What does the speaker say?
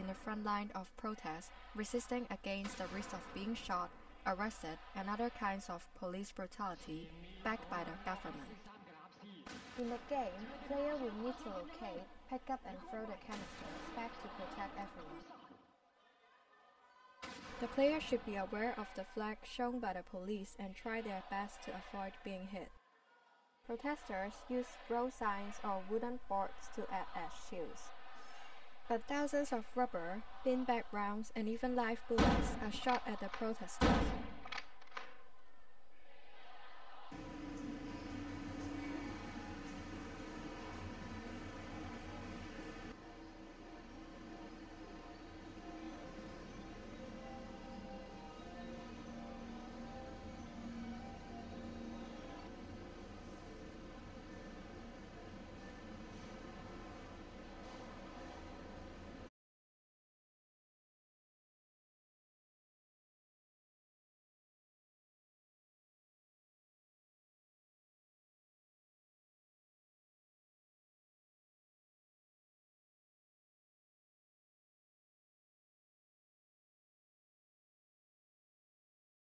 in the front line of protest, resisting against the risk of being shot, arrested, and other kinds of police brutality backed by the government. In the game, player will need to locate, pick up and throw the canisters back to protect everyone. The player should be aware of the flag shown by the police and try their best to avoid being hit. Protesters use road signs or wooden boards to act as shields. But thousands of rubber, beanbag rounds, and even live bullets are shot at the protesters.